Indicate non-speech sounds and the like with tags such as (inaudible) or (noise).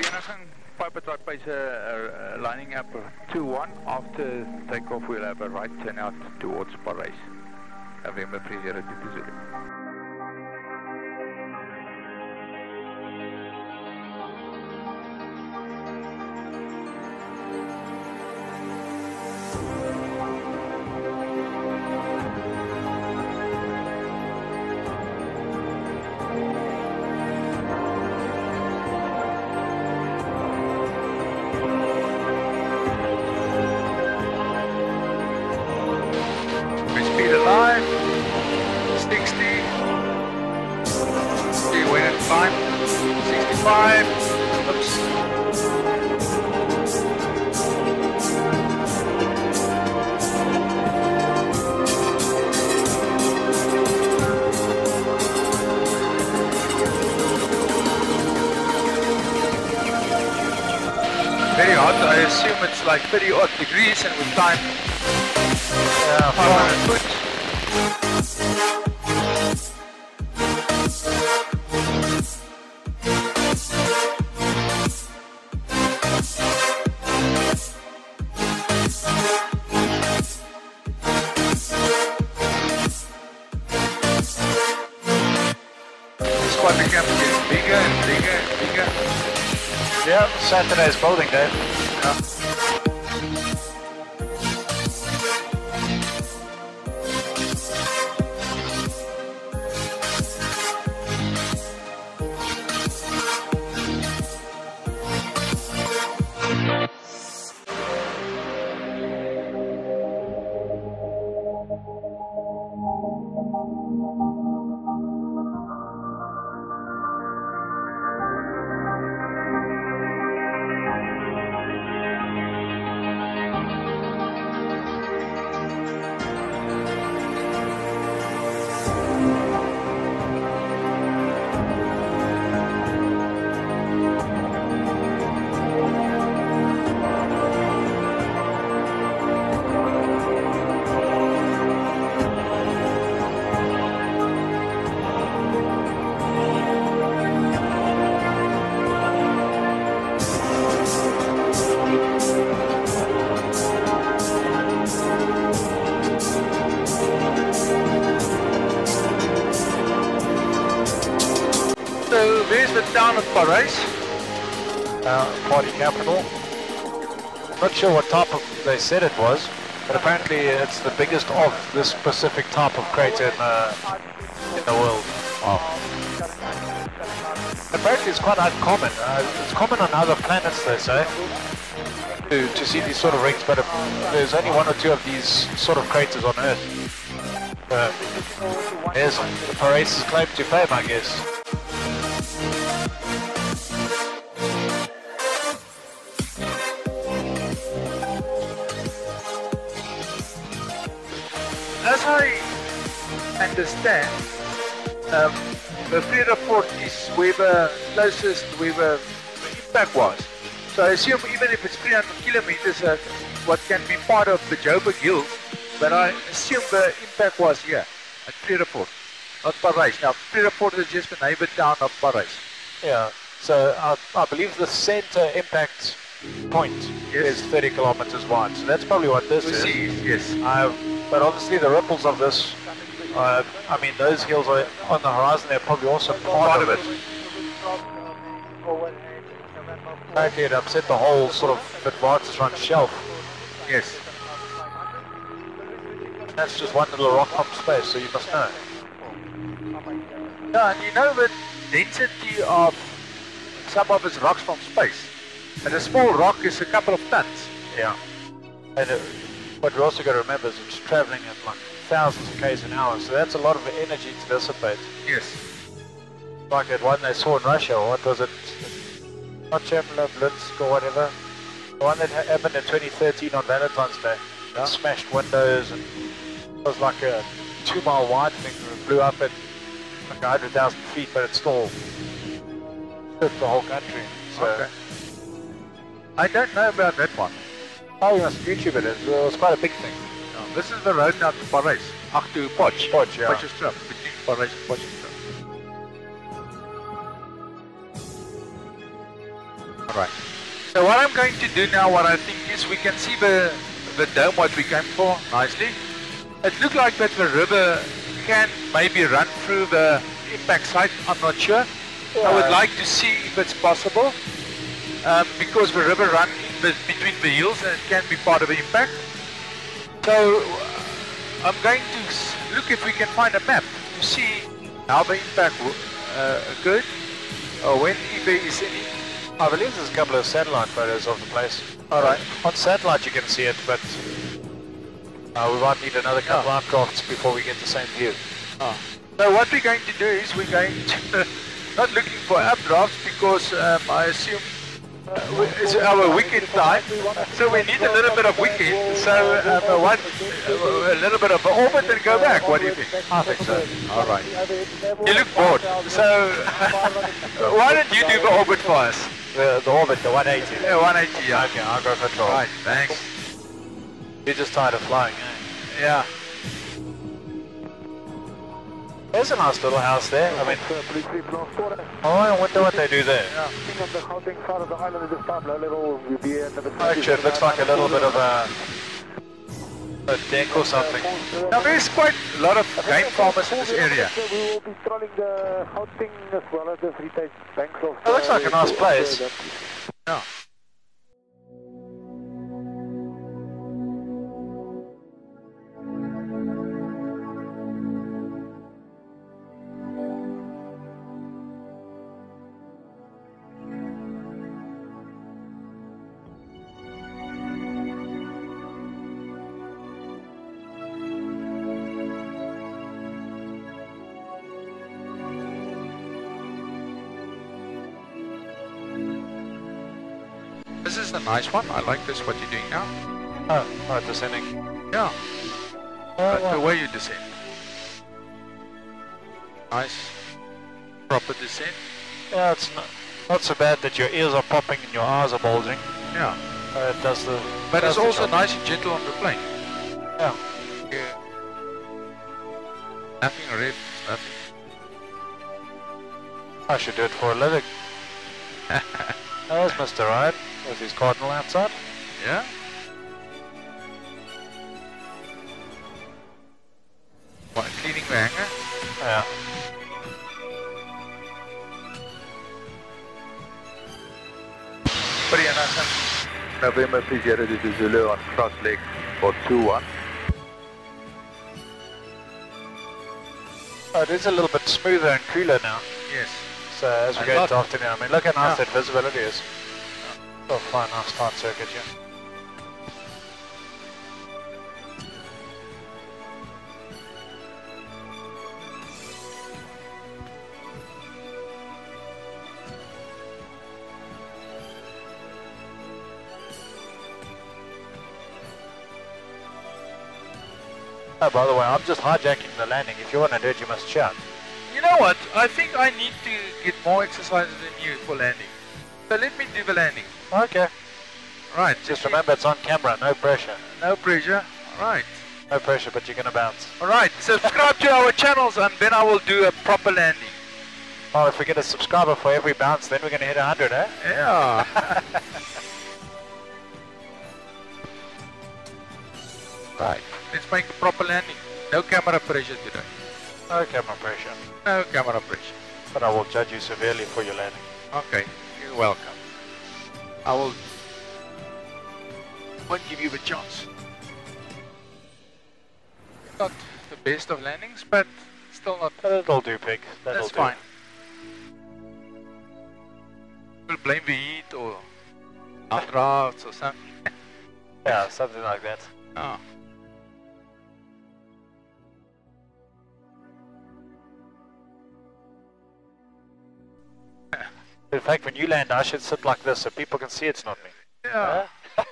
Vereniging Piper Truck Pace uh, uh, lining up 2-1. After takeoff we'll have a right turnout towards Paris. November 30 to Zulu. 65. Oops. Very hot. I assume it's like 30 odd degrees and with time uh, Yeah, 500 foot. Yeah, Saturday's building day. Yeah. So there's the town of Parys. Uh, party capital. Not sure what type of they said it was, but apparently it's the biggest of this specific type of crater in the, in the world. Apparently it's quite uncommon. Uh, it's common on other planets, they say, to, to see these sort of rings, but uh, there's only one or two of these sort of craters on Earth. Uh, there's Parys' claim to fame, I guess. As I understand, um, the Freda Fort is where the closest where the impact was. So I assume even if it's 300 kilometers, uh, what can be part of the Joburg Hills, but I assume the impact was here at Vredefort, not Parys. Now, Vredefort is just a neighbor town of Parys. Yeah. So I, I believe the center impact point Yes. is 30 kilometers wide. So that's probably what this You is. see, yes. Uh, but obviously the ripples of this, uh, I mean, those hills are on the horizon. They're probably also part, of it. Apparently it upset the whole sort of Witwatersrand shelf. Yes. That's just one little rock pump space, so you must know. Yeah, and you know the density of some of its rocks from space. And a small rock is a couple of tons. Yeah. And uh, what we also got to remember is it's traveling at like thousands of k's an hour, so that's a lot of energy to dissipate. Yes. Like that one they saw in Russia, or what was it? Not Chernobylsk or whatever. The one that happened in 2013 on Valentine's Day. Yeah. Smashed windows and it was like a two mile wide thing that blew up at like 100,000 feet, but it still shook the whole country. So, Okay. I don't know about that one. Oh, must YouTube it. It was, quite a big thing. No, this is the road now to Parys. Ach, to Potch. Potch, yeah. Potchefstroom. Between Parys and Potchefstroom. Alright. So what I'm going to do now, what I think is we can see the, the dome, what we came for, nicely. It looked like that the river can maybe run through the impact site, I'm not sure. Yeah. I would like to see if it's possible. Um, because the river runs between the hills and it can be part of the impact. So uh, I'm going to look if we can find a map to see how the impact uh, occurred or when if there is any. I believe there's a couple of satellite photos of the place. Alright. On satellite you can see it, but uh, we might need another couple oh. of drafts before we get the same view. Oh. So what we're going to do is we're going to, (laughs) not looking for updrafts because um, I assume uh, it's our weekend time, so we need a little bit of weekend. So um, one, uh, a little bit of orbit and go back. What do you think? I think so. All right. You look bored. So (laughs) why don't you do the orbit for us? The, the orbit, the 180. Yeah, 180. Yeah. Okay, I'll go control. Right. Thanks. You're just tired of flying, eh? Yeah. There's a nice little house there. I mean, oh, I wonder what they do there. Actually, it looks like a little bit of a, a deck or something. Now, there's quite a lot of game farmers in this area. It looks like a nice place. Yeah. This is a nice one. I like this, what you're doing now. Oh, right, descending. Yeah. Oh, the way you descend. Nice. Proper descent. Yeah, it's not, not so bad that your ears are popping and your eyes are bulging. Yeah. Uh, it does the... But does it's also nice and gentle on the plane. Yeah. yeah. Nothing red, nothing. I should do it for a living. (laughs) There's Mr. Ryan. With his cardinal outside? Yeah. What, cleaning the hangar? Yeah. Brianna, November, please get ready to Zulu on cross leg for 2-1. Oh, it is a little bit smoother and cooler now. Yes. So as we go into afternoon, I mean, look how nice yeah. that visibility is. Oh, fine, nice flat circuit. Oh, by the way, I'm just hijacking the landing. If you want to do it, you must shout. You know what? I think I need to get more exercises than you for landing. So let me do the landing. Okay. Right. Just remember it's on camera, no pressure. No pressure. Right. No pressure, but you're going to bounce. Alright, subscribe to our channels and then I will do a proper landing. Oh, if we get a subscriber for every bounce, then we're going to hit 100, eh? Yeah. (laughs) right, let's make a proper landing. No camera pressure today. No camera pressure. No camera pressure. But I will judge you severely for your landing. Okay, you're welcome. I will won't give you a chance. Not the best of landings, but still not. That'll do, pig. That'll That's do. fine. We'll blame the heat or drafts or something. yeah, something like that. Oh. In fact, when you land, I should sit like this so people can see it's not me. Yeah. (laughs)